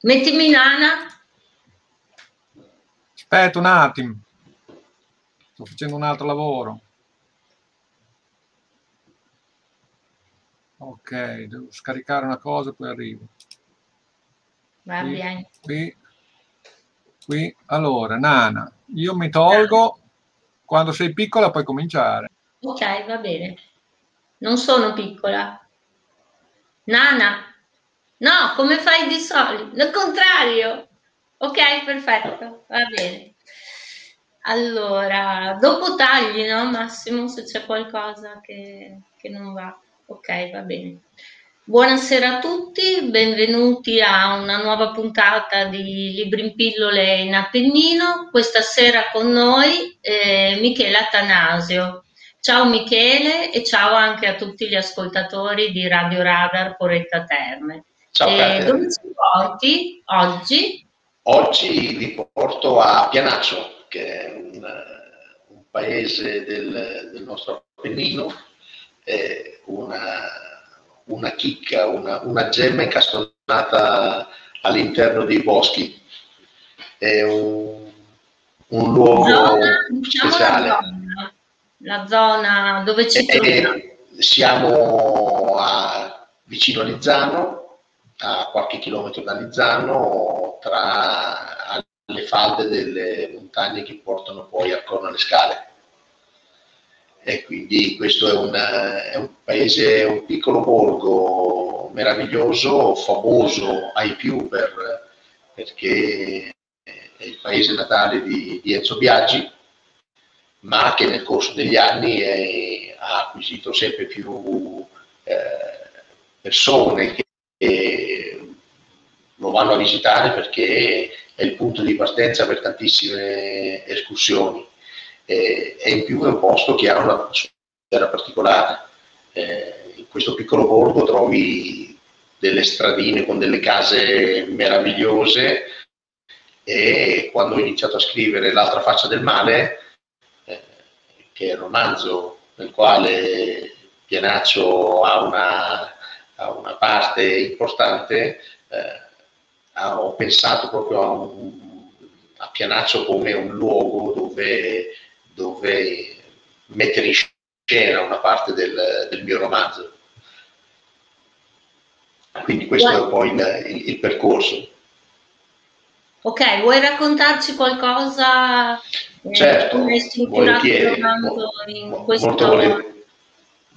Mettimi Nana. Aspetta un attimo. Sto facendo un altro lavoro. Ok, devo scaricare una cosa, poi arrivo. Va qui, bene. Qui, qui. Allora, Nana, io mi tolgo. Quando sei piccola puoi cominciare. Ok, va bene. Non sono piccola. Nana. No, come fai di solito? Il contrario. Ok, perfetto, va bene. Allora, dopo tagli, no Massimo, se c'è qualcosa che, che non va. Ok, va bene. Buonasera a tutti, benvenuti a una nuova puntata di Libri in pillole in Appennino. Questa sera con noi eh, Michele Atanasio. Ciao Michele e ciao anche a tutti gli ascoltatori di Radio Radar Poretta Terme. Ciao eh, dove ci porti oggi? Oggi vi porto a Pianaccio, che è un, un paese del, del, nostro Appennino, eh, una, una, chicca, una, una, gemma incastonata all'interno dei boschi. È un, un luogo zona, diciamo speciale. La zona, la zona dove ci troviamo. Siamo a, vicino a Lizzano, a qualche chilometro da Lizzano, tra le falde delle montagne che portano poi a Corno alle Scale. E quindi questo è un, è un paese, un piccolo borgo meraviglioso, famoso ai più per, perché è il paese natale di, di Enzo Biaggi, ma che nel corso degli anni è, ha acquisito sempre più eh, persone che e lo vanno a visitare perché è il punto di partenza per tantissime escursioni e, e in più è un posto che ha una atmosfera particolare. Eh, in questo piccolo borgo trovi delle stradine con delle case meravigliose e quando ho iniziato a scrivere L'altra faccia del male, eh, che è il romanzo nel quale Pianaccio ha una a una parte importante, eh, ho pensato proprio a, un, a, Pianaccio come un luogo dove, dove mettere in scena una parte del, del mio romanzo. Quindi questo è un po' il, il, il percorso. Ok, vuoi raccontarci qualcosa? Eh, certo, volentieri, molto volentieri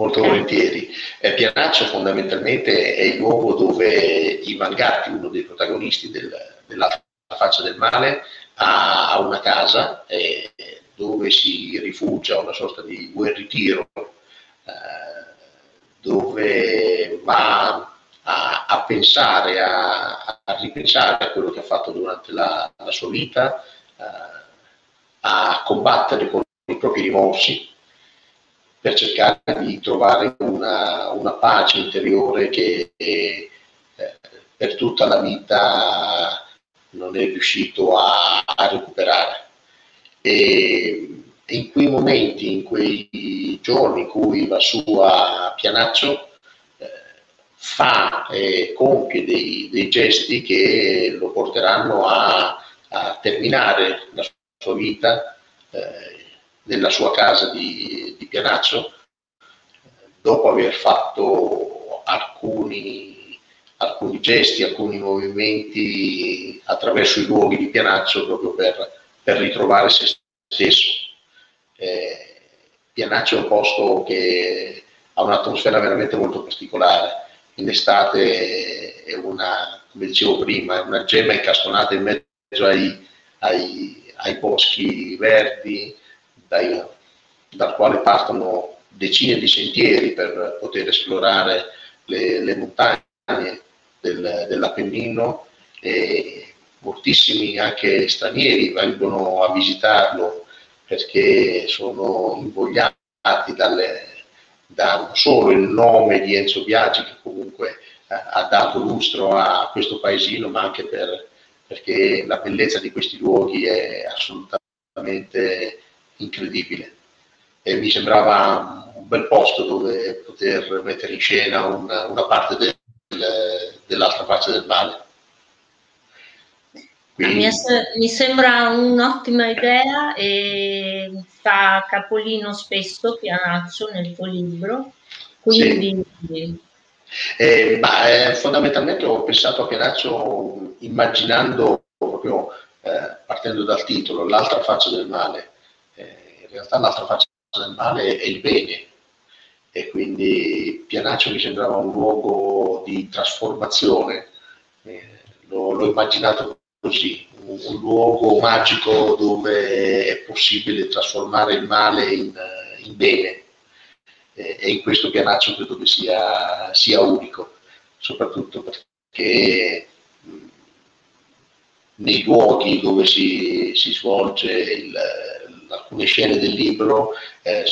molto volentieri. Eh, Pianaccio fondamentalmente è il luogo dove Ivan Gatti, uno dei protagonisti del, dell'altra faccia del male, ha una casa eh, dove si rifugia, una sorta di guerritiro, eh, dove va a, a pensare, a, a, ripensare a quello che ha fatto durante la, la sua vita, eh, a combattere con i propri rimorsi per cercare di trovare una, una pace interiore che eh, per tutta la vita non è riuscito a, a recuperare. E in quei momenti, in quei giorni in cui va su a Pianaccio, eh, fa e compie dei, dei, gesti che lo porteranno a, a terminare la sua vita eh, nella sua casa di, di Pianaccio, dopo aver fatto alcuni, alcuni, gesti, alcuni movimenti attraverso i luoghi di Pianaccio proprio per, per ritrovare se stesso. Eh, Pianaccio è un posto che ha un'atmosfera veramente molto particolare. In estate è una, come dicevo prima, è una gemma incastonata in mezzo ai, ai, ai boschi verdi, dai, dal quale partono decine di sentieri per poter esplorare le, le montagne del, dell'Appennino e moltissimi anche stranieri vengono a visitarlo perché sono invogliati dalle, da solo il nome di Enzo Biagi che comunque eh, ha dato lustro a questo paesino ma anche per, perché la bellezza di questi luoghi è assolutamente incredibile e mi sembrava un bel posto dove poter mettere in scena una, una parte del, dell'altra faccia del male. Quindi... Mi, sembra un'ottima idea e fa capolino spesso Pianaccio nel tuo libro, quindi... Sì. Eh, ma, eh, fondamentalmente ho pensato a Pianaccio immaginando proprio eh, partendo dal titolo, l'altra faccia del male. Eh, in realtà l'altra faccia del male è il bene e quindi Pianaccio mi sembrava un luogo di trasformazione, eh, l'ho, l'ho immaginato così, un, un, luogo magico dove è possibile trasformare il male in, in bene. E in questo Pianaccio credo che sia, sia unico, soprattutto perché nei luoghi dove si, si svolge il, alcune scene del libro eh,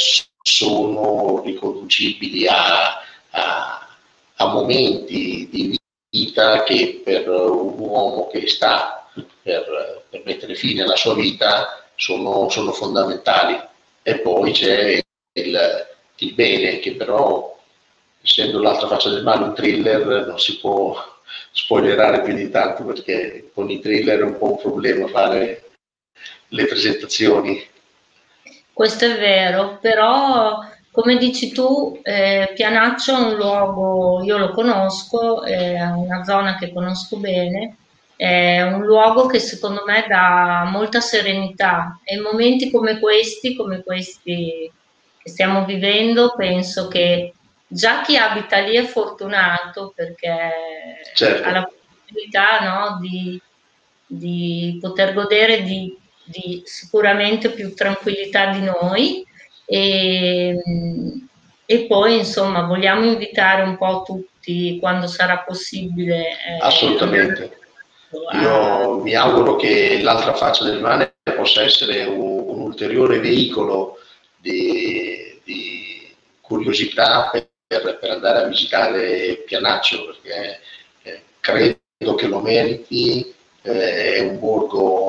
sono riconducibili a, a, a, momenti di vita che per un uomo che sta per, per mettere fine alla sua vita sono, sono fondamentali. E poi c'è il, il bene che però, essendo l'altra faccia del male un thriller, non si può spoilerare più di tanto perché con i thriller è un po' un problema fare le presentazioni. Questo è vero, però come dici tu, eh, Pianaccio è un luogo, io lo conosco, è una zona che conosco bene, è un luogo che secondo me dà molta serenità e in momenti come questi, come questi che stiamo vivendo, penso che già chi abita lì è fortunato perché certo. ha la possibilità no, di, di, poter godere di, di, sicuramente più tranquillità di noi e, e, poi insomma vogliamo invitare un po' tutti quando sarà possibile. Eh, Assolutamente. A... Io mi auguro che l'altra faccia del male possa essere un, un ulteriore veicolo di, di curiosità per per, per andare a visitare Pianaccio perché eh, credo che lo meriti, eh, è un borgo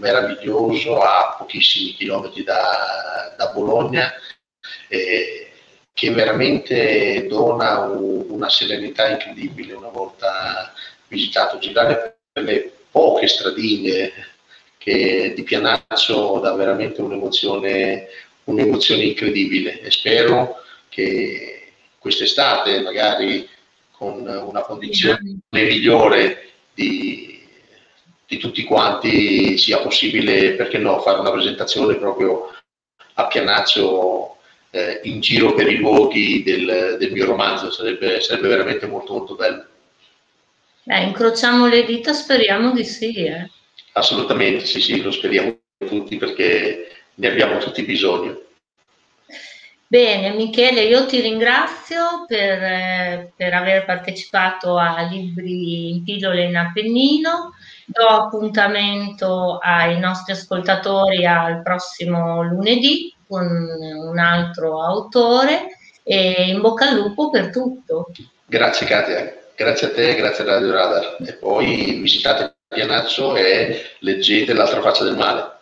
meraviglioso a pochissimi chilometri da, da Bologna eh, che veramente dona un, una serenità incredibile una volta visitato. Girare per le poche stradine che di Pianaccio dà veramente un'emozione, un'emozione incredibile e spero che quest'estate, magari con una condizione migliore di, di tutti quanti, sia possibile, perché no, fare una presentazione proprio a Pianaccio eh, in giro per i luoghi del, del mio romanzo, sarebbe, sarebbe, veramente molto molto bello. Eh, incrociamo le dita, speriamo di sì. Eh. Assolutamente, sì, sì, lo speriamo tutti perché ne abbiamo tutti bisogno. Bene, Michele, io ti ringrazio per, eh, per, aver partecipato a Libri in pillole in Appennino. Do appuntamento ai nostri ascoltatori al prossimo lunedì con un altro autore e in bocca al lupo per tutto. Grazie Katia, grazie a te, grazie a Radio Radar. E poi visitate Pianaccio e leggete L'altra faccia del male.